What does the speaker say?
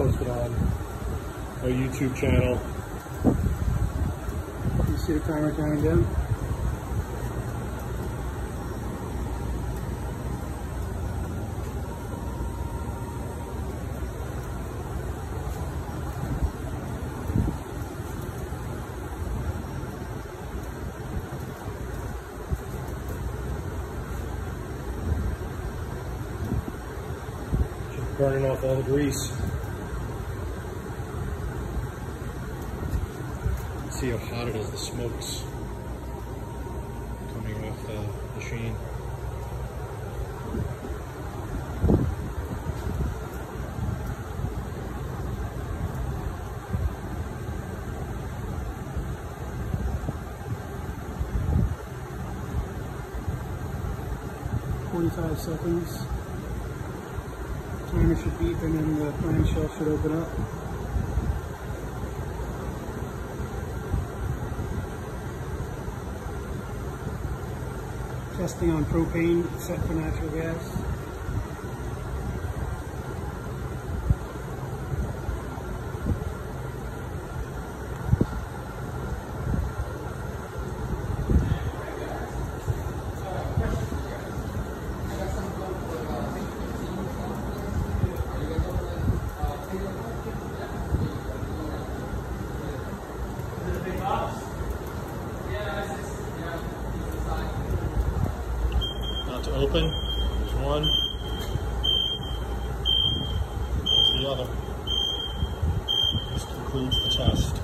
our YouTube channel. You see the timer counting down? Burning off all the grease. See how hot it is, the smokes coming off the machine. Forty-five seconds. Timer should beep and then the clamshell should open up. Testing on propane set for natural gas. Open. There's one. There's the other. This concludes the test.